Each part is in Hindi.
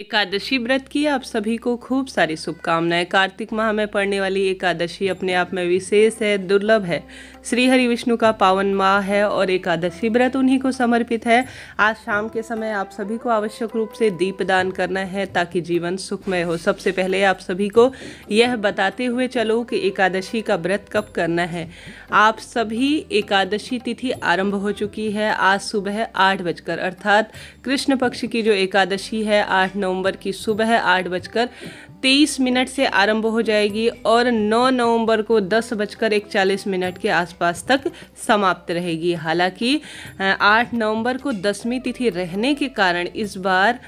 एकादशी व्रत की आप सभी को खूब सारी शुभकामनाएँ। कार्तिक माह में पड़ने वाली एकादशी अपने आप में विशेष है, दुर्लभ है। श्री हरि विष्णु का पावन माह है और एकादशी व्रत उन्हीं को समर्पित है। आज शाम के समय आप सभी को आवश्यक रूप से दीप दान करना है ताकि जीवन सुखमय हो। सबसे पहले आप सभी को यह बताते हुए चलो कि एकादशी का व्रत कब करना है। आप सभी एकादशी तिथि आरंभ हो चुकी है आज सुबह आठ बजकर। अर्थात कृष्ण पक्ष की जो एकादशी है, आठ नवंबर की सुबह आठ बजकर तेईस मिनट से आरंभ हो जाएगी और 9 नवंबर को दस बजकर इकचालीस मिनट के आसपास तक समाप्त रहेगी। हालाँकि 8 नवंबर को दसवीं तिथि रहने के कारण इस बार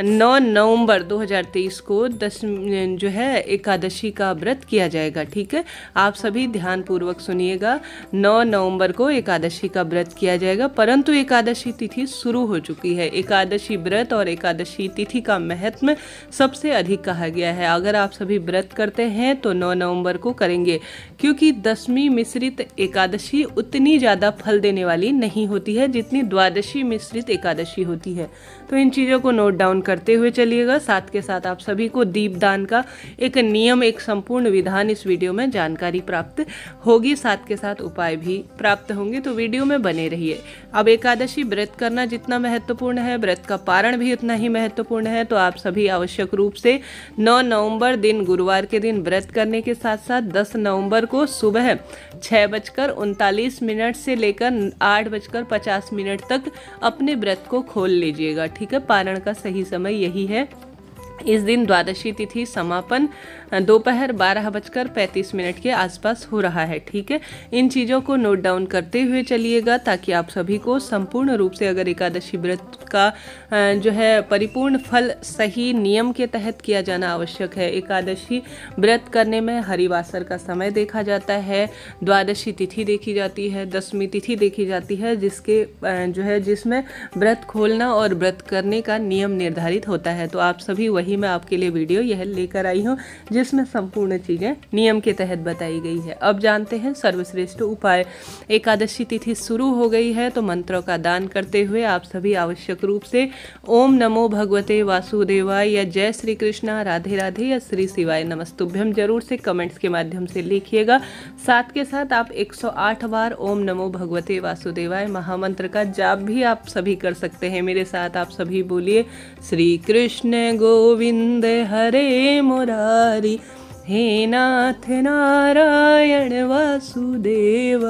9 नवंबर 2023 को दस जो है, एकादशी का व्रत किया जाएगा, ठीक है? आप सभी ध्यानपूर्वक सुनिएगा 9 नवंबर को एकादशी का व्रत किया जाएगा, परंतु एकादशी तिथि शुरू हो चुकी है। एकादशी व्रत और एकादशी तिथि का महत्व सबसे अधिक कहा गया है। अगर आप सभी व्रत करते हैं तो 9 नवंबर को करेंगे, क्योंकि दसवीं मिश्रित एकादशी उतनी ज़्यादा फल देने वाली नहीं होती है, जितनी द्वादशी मिश्रित एकादशी होती है। तो इन चीज़ों को नोट डाउन करते हुए चलिएगा। साथ के साथ आप सभी को दीपदान का एक नियम, एक संपूर्ण विधान इस वीडियो में जानकारी प्राप्त होगी। साथ के साथ उपाय भी प्राप्त होंगे तो वीडियो में बने रहिए। अब एकादशी व्रत करना जितना महत्वपूर्ण है, व्रत का पारण भी उतना ही महत्वपूर्ण है। तो आप सभी आवश्यक रूप से नौ नवंबर दिन गुरुवार के दिन व्रत करने के साथ साथ दस नवंबर को सुबह छः बजकर उनतालीस मिनट से लेकर आठ बजकर पचास मिनट तक अपने व्रत को खोल लीजिएगा। ठीक है? पारण का सही समय यही है। इस दिन द्वादशी तिथि समापन, दोपहर बारह बजकर पैंतीस मिनट के आसपास हो रहा है। ठीक है? इन चीज़ों को नोट डाउन करते हुए चलिएगा ताकि आप सभी को संपूर्ण रूप से अगर एकादशी व्रत का जो है परिपूर्ण फल सही नियम के तहत किया जाना आवश्यक है। एकादशी व्रत करने में हरिवासर का समय देखा जाता है, द्वादशी तिथि देखी जाती है, दसवीं तिथि देखी जाती है, जिसके जो है जिसमें व्रत खोलना और व्रत करने का नियम निर्धारित होता है। तो आप सभी, वही मैं आपके लिए वीडियो यह लेकर आई हूँ, जिसमें संपूर्ण चीज़ें नियम के तहत बताई गई है। अब जानते हैं सर्वश्रेष्ठ उपाय। एकादशी तिथि शुरू हो गई है तो मंत्रों का दान करते हुए आप सभी आवश्यक रूप से ओम नमो भगवते वासुदेवाय, या जय श्री कृष्णा, राधे राधे, या श्री शिवाय नमस्तुभ्यम ज़रूर से कमेंट्स के माध्यम से लिखिएगा। साथ के साथ आप 108 बार ओम नमो भगवते वासुदेवाय महामंत्र का जाप भी आप सभी कर सकते हैं। मेरे साथ आप सभी बोलिए, श्री कृष्ण गोविंद हरे मुरारी, हे नाथ नारायण वासुदेव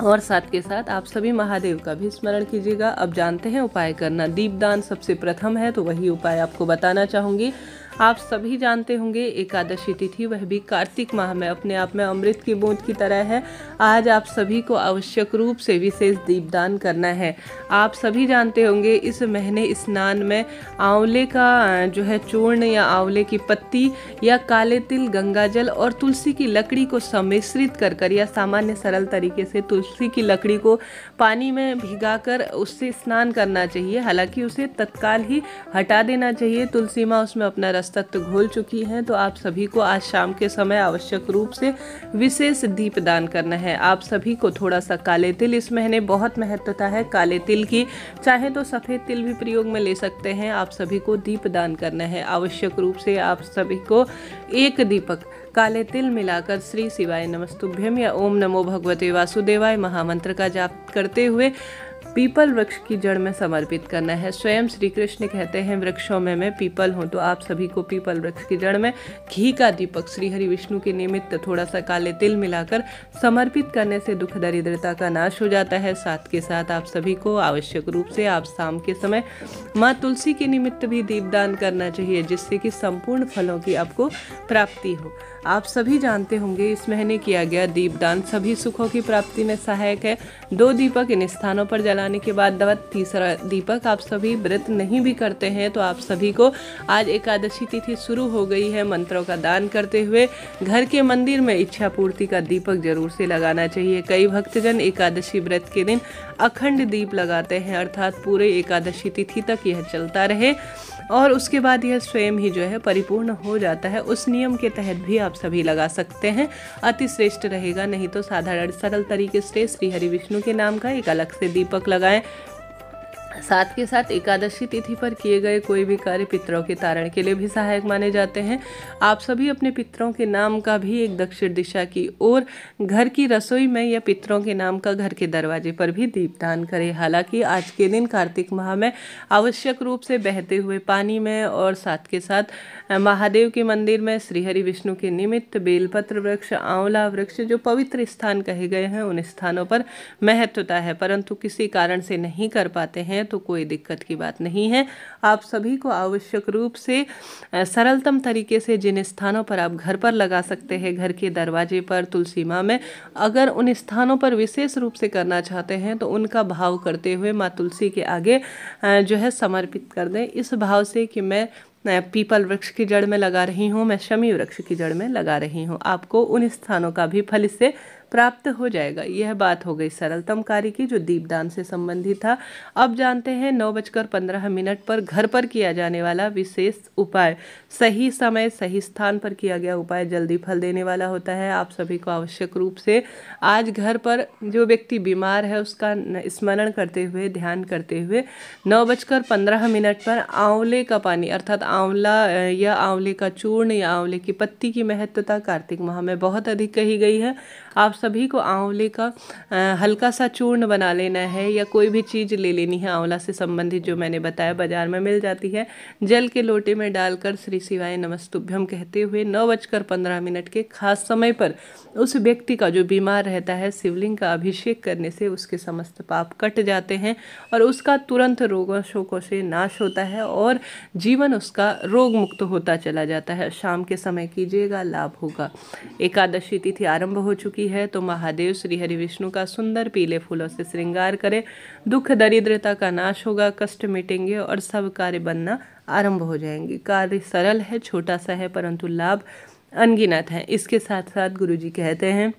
और साथ के साथ आप सभी महादेव का भी स्मरण कीजिएगा। अब जानते हैं उपाय करना। दीपदान सबसे प्रथम है तो वही उपाय आपको बताना चाहूँगी। आप सभी जानते होंगे, एकादशी तिथि, वह भी कार्तिक माह में अपने आप में अमृत की बूंद की तरह है। आज आप सभी को आवश्यक रूप से विशेष दीपदान करना है। आप सभी जानते होंगे, इस महीने स्नान में आंवले का जो है चूर्ण या आंवले की पत्ती या काले तिल गंगाजल और तुलसी की लकड़ी को सम्मिश्रित कर कर या सामान्य सरल तरीके से तुलसी की लकड़ी को पानी में भिगाकर उससे स्नान करना चाहिए। हालाँकि उसे तत्काल ही हटा देना चाहिए। तुलसी माँ उसमें अपना रस तत्व घोल चुकी हैं तो आप सभी को आज शाम के समय आवश्यक रूप से विशेष दीप दान करना है। आप सभी को थोड़ा सा काले तिल, इस महीने बहुत महत्वता है काले तिल की। चाहे तो सफ़ेद तिल भी प्रयोग में ले सकते हैं, आप सभी को दीप दान करना है। आवश्यक रूप से आप सभी को एक दीपक काले तिल मिलाकर श्री शिवाय नमस्तुभ्यम या ओम नमो भगवते वासुदेवाय महामंत्र का जाप करते हुए पीपल वृक्ष की जड़ में समर्पित करना है। स्वयं श्री कृष्ण कहते हैं, वृक्षों में मैं पीपल हूँ तो आप सभी को पीपल वृक्ष की जड़ में घी का दीपक श्री हरि विष्णु के निमित्त थोड़ा सा काले तिल मिलाकर समर्पित करने से दुख, दरिद्रता का नाश हो जाता है। साथ के साथ आप सभी को आवश्यक रूप से आप शाम के समय माँ तुलसी के निमित्त भी दीपदान करना चाहिए, जिससे कि संपूर्ण फलों की आपको प्राप्ति हो। आप सभी जानते होंगे, इस महीने किया गया दीपदान सभी सुखों की प्राप्ति में सहायक है। दो दीपक इन स्थानों पर जलाने के बाद तीसरा दीपक आप सभी व्रत नहीं भी करते हैं तो आप सभी को आज एकादशी तिथि शुरू हो गई है। मंत्रों का दान करते हुए घर के मंदिर में इच्छा पूर्ति का दीपक ज़रूर से लगाना चाहिए। कई भक्तजन एकादशी व्रत के दिन अखंड दीप लगाते हैं, अर्थात पूरे एकादशी तिथि तक यह चलता रहे। और उसके बाद यह स्वयं ही जो है परिपूर्ण हो जाता है। उस नियम के तहत भी आप सभी लगा सकते हैं। अति श्रेष्ठ रहेगा, नहीं तो साधारण, सरल तरीके से श्री हरि विष्णु के नाम का एक अलग से दीपक लगाएँ। साथ के साथ एकादशी तिथि पर किए गए कोई भी कार्य पितरों के तारण के लिए भी सहायक माने जाते हैं। आप सभी अपने पितरों के नाम का भी एक दक्षिण दिशा की ओर, घर की रसोई में या पितरों के नाम का घर के दरवाजे पर भी दीपदान करें। हालाँकि आज के दिन कार्तिक माह में आवश्यक रूप से बहते हुए पानी में और साथ के साथ महादेव के मंदिर में श्रीहरि विष्णु के निमित्त बेलपत्र वृक्ष, आंवला वृक्ष जो पवित्र स्थान कहे गए हैं, उन स्थानों पर महत्वता है। परंतु किसी कारण से नहीं कर पाते हैं तो कोई दिक्कत की बात नहीं है। आप सभी को आवश्यक रूप से सरलतम तरीके से जिन स्थानों पर आप घर पर लगा सकते हैं, घर के दरवाजे पर, तुलसी माँ में, अगर उन स्थानों पर विशेष रूप से करना चाहते हैं तो उनका भाव करते हुए माँ तुलसी के आगे जो है समर्पित कर दें। इस भाव से कि मैं पीपल वृक्ष की जड़ में लगा रही हूँ, मैं शमी वृक्ष की जड़ में लगा रही हूँ। आपको उन स्थानों का भी फल इससे प्राप्त हो जाएगा। यह बात हो गई सरलतम कार्य की, जो दीपदान से संबंधित था। अब जानते हैं, नौ बजकर पंद्रह मिनट पर घर पर किया जाने वाला विशेष उपाय। सही समय, सही स्थान पर किया गया उपाय जल्दी फल देने वाला होता है। आप सभी को आवश्यक रूप से आज घर पर जो व्यक्ति बीमार है, उसका स्मरण करते हुए, ध्यान करते हुए नौ बजकर पंद्रह मिनट पर आंवले का पानी, अर्थात आंवला या आंवले का चूर्ण या आंवले की पत्ती की महत्वता कार्तिक माह में बहुत अधिक कही गई है। आप सभी को आंवले का हल्का सा चूर्ण बना लेना है या कोई भी चीज़ ले लेनी है आंवला से संबंधित जो मैंने बताया बाज़ार में मिल जाती है। जल के लोटे में डालकर श्री शिवाय नमस्तुभ्यम कहते हुए नौ बजकर पंद्रह मिनट के खास समय पर उस व्यक्ति का जो बीमार रहता है, शिवलिंग का अभिषेक करने से उसके समस्त पाप कट जाते हैं और उसका तुरंत रोगों शोकों से नाश होता है और जीवन उसका रोग मुक्त होता चला जाता है। शाम के समय कीजिएगा, लाभ होगा। एकादशी तिथि आरंभ हो चुकी है तो महादेव श्री हरि विष्णु का सुंदर पीले फूलों से श्रृंगार करें। दुख दरिद्रता का नाश होगा, कष्ट मिटेंगे और सब कार्य बनना आरंभ हो जाएँगे। कार्य सरल है, छोटा सा है, परंतु लाभ अनगिनत है। इसके साथ साथ गुरु जी कहते हैं,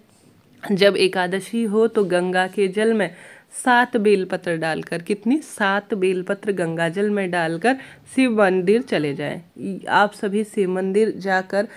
जब एकादशी हो तो गंगा के जल में सात बेलपत्र डालकर, कितनी? सात बेलपत्र गंगाजल में डालकर शिव मंदिर चले जाएँ। आप सभी शिव मंदिर जाकर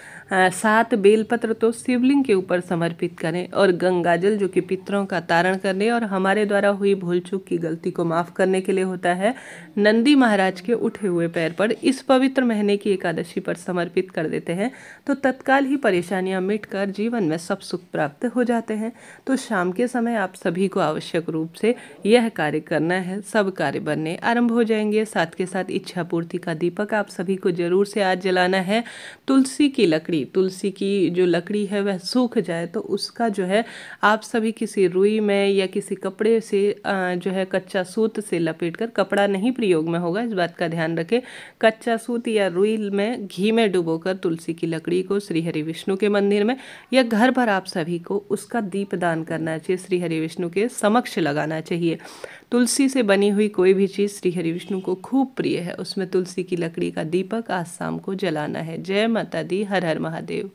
सात बेलपत्र तो शिवलिंग के ऊपर समर्पित करें और गंगाजल जो कि पितरों का तारण करने और हमारे द्वारा हुई भूल चूक की गलती को माफ़ करने के लिए होता है, नंदी महाराज के उठे हुए पैर पर इस पवित्र महीने की एकादशी पर समर्पित कर देते हैं तो तत्काल ही परेशानियाँ मिटकर जीवन में सब सुख प्राप्त हो जाते हैं। तो शाम के समय आप सभी को आवश्यक रूप से यह कार्य करना है। सब कार्य बनने आरंभ हो जाएँगे। साथ के साथ इच्छा पूर्ति का दीपक आप सभी को ज़रूर से आज जलाना है। तुलसी की लकड़ी, तुलसी की जो लकड़ी है वह सूख जाए तो उसका जो है आप सभी किसी रुई में या किसी कपड़े से जो है कच्चा सूत से लपेट कर कपड़ा नहीं प्रयोग में होगा। इस बात का ध्यान रखें। कच्चा सूत या रुई में घी में डुबोकर तुलसी की लकड़ी को श्री हरि विष्णु के मंदिर में या घर पर आप सभी को उसका दीप दान करना चाहिए। श्री हरि विष्णु के समक्ष लगाना चाहिए। तुलसी से बनी हुई कोई भी चीज़ श्री हरि विष्णु को खूब प्रिय है। उसमें तुलसी की लकड़ी का दीपक आज शाम को जलाना है। जय माता दी, हर हर महादेव।